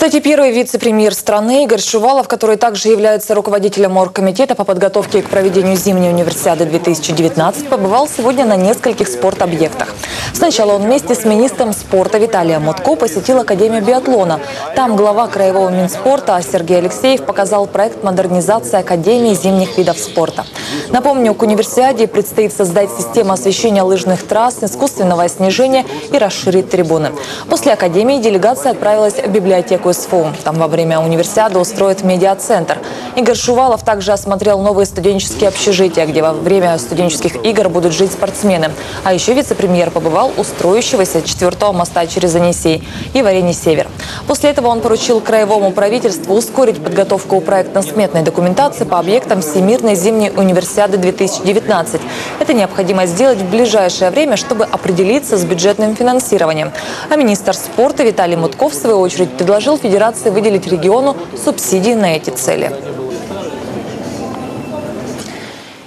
Кстати, первый вице-премьер страны Игорь Шувалов, который также является руководителем оргкомитета по подготовке к проведению зимней универсиады 2019, побывал сегодня на нескольких спортобъектах. Сначала он вместе с министром спорта Виталием Мутко посетил Академию биатлона. Там глава краевого Минспорта Сергей Алексеев показал проект модернизации Академии зимних видов спорта. Напомню, к универсиаде предстоит создать систему освещения лыжных трасс, искусственного снижения и расширить трибуны. После Академии делегация отправилась в библиотеку СФУ. Там во время универсиады устроят медиацентр. Игорь Шувалов также осмотрел новые студенческие общежития, где во время студенческих игр будут жить спортсмены. А еще вице-премьер побывал у строящегося четвертого моста через Анисей и Варенье Север. После этого он поручил краевому правительству ускорить подготовку проектно-сметной документации по объектам Всемирной зимней универсиады 2019. Это необходимо сделать в ближайшее время, чтобы определиться с бюджетным финансированием. А министр спорта Виталий Мутков, в свою очередь, предложил Федерации выделить региону субсидии на эти цели.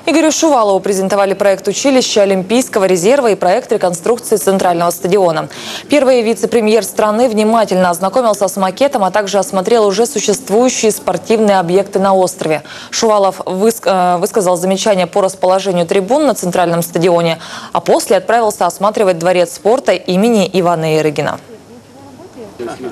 Игорю Шувалову презентовали проект училища Олимпийского резерва и проект реконструкции центрального стадиона. Первый вице-премьер страны внимательно ознакомился с макетом, а также осмотрел уже существующие спортивные объекты на острове. Шувалов э, высказал замечания по расположению трибун на центральном стадионе, а после отправился осматривать дворец спорта имени Ивана Ирыгина. 열심히